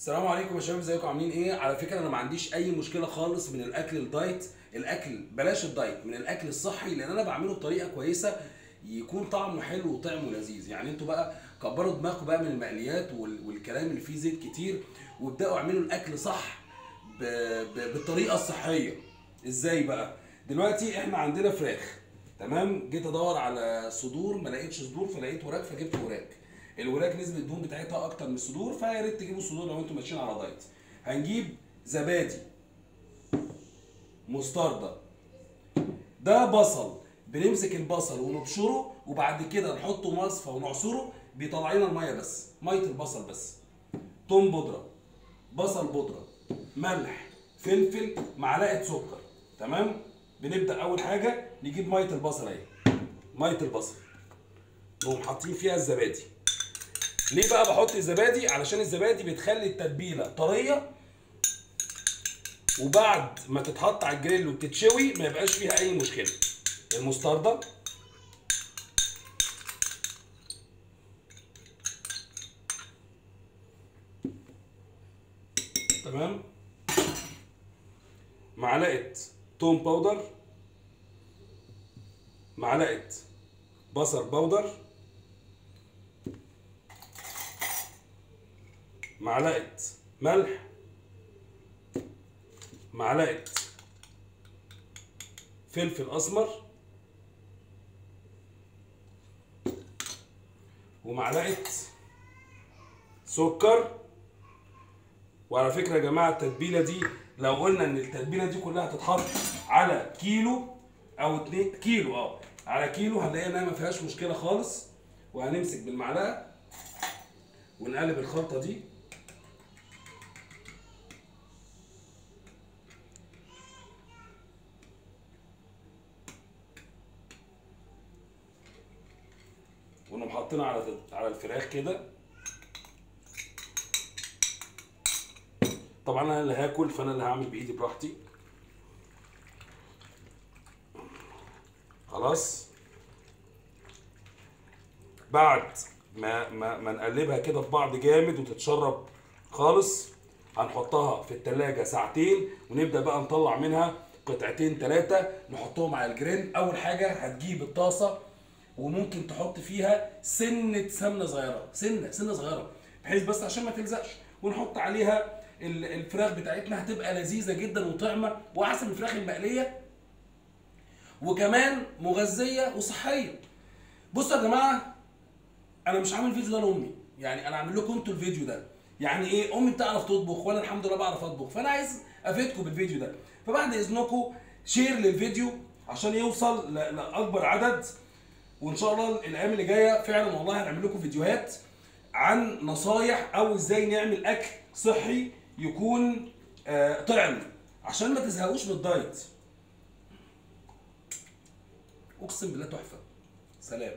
السلام عليكم يا شباب ازيكم؟ عاملين إيه؟ على فكرة أنا ما عنديش أي مشكلة خالص من الأكل الدايت الأكل بلاش الدايت من الأكل الصحي لأن أنا بعمله بطريقة كويسة يكون طعمه حلو وطعمه لذيذ. يعني أنتوا بقى كبروا دماغكم بقى من المقليات وال- والكلام اللي فيه زيت كتير وابدأوا اعملوا الأكل صح ب... ب... بالطريقة الصحية. إزاي بقى؟ دلوقتي إحنا عندنا فراخ تمام؟ جيت أدور على صدور ما لقيتش صدور فلقيت وراك فجبت وراك. الوراك نسبه الدهون بتاعتها أكتر من الصدور فيا ريت تجيبوا صدور لو أنتم ماشيين على دايت. هنجيب زبادي مستردة. ده بصل. بنمسك البصل ونبشره وبعد كده نحطه مصفى ونعصره بيطلع لنا المية بس مية البصل بس. توم بودرة. بصل بودرة. ملح فلفل معلقة سكر. تمام؟ بنبدأ أول حاجة نجيب مية البصل أهي. مية البصل. نقوم حاطين فيها الزبادي. ليه بقى بحط الزبادي؟ علشان الزبادي بتخلي التتبيلة طرية وبعد ما تتحط على الجريل وتتشوي ما يبقاش فيها أي مشكلة. المستردة. تمام؟ معلقة توم powder معلقة بصل powder معلقة ملح. معلقة فلفل أسمر. ومعلقة سكر. وعلى فكرة يا جماعة التتبيلة دي لو قلنا إن التتبيلة دي كلها تتحط على كيلو أو 2 كيلو آه على كيلو هنلاقي إنها ما فيهاش مشكلة خالص. وهنمسك بالمعلقة ونقلب الخلطة دي. ونقوم حاطينها على على الفراخ كده. طبعا أنا اللي هاكل فأنا اللي هعمل بإيدي براحتي. خلاص. بعد ما ما, ما نقلبها كده في بعض جامد وتتشرب خالص هنحطها في التلاجة ساعتين ونبدأ بقى نطلع منها قطعتين ثلاثة نحطهم على الجريل. أول حاجة هتجيب الطاسة وممكن تحط فيها سنة سمنة صغيرة. سنة سنة صغيرة. بحيث بس عشان ما تلزقش. ونحط عليها ال- الفراخ بتاعتنا هتبقى لذيذة جدا وطعمة وأحسن من الفراخ المقلية. وكمان مغذية وصحية. بصوا يا جماعة أنا مش عامل فيديو ده لأمي. يعني أنا عامل لكم أنتوا الفيديو ده. يعني إيه؟ أمي بتعرف تطبخ وأنا الحمد لله بعرف أطبخ. فأنا عايز أفيدكم بالفيديو ده. فبعد إذنكم share للفيديو عشان يوصل لأكبر عدد. وإن شاء الله الأيام اللي جاية فعلا والله هنعمل لكم فيديوهات عن نصايح أو إزاي نعمل أكل صحي يكون آه طعم. عشان ما تزهقوش من الدايت. أقسم بالله تحفة. سلام.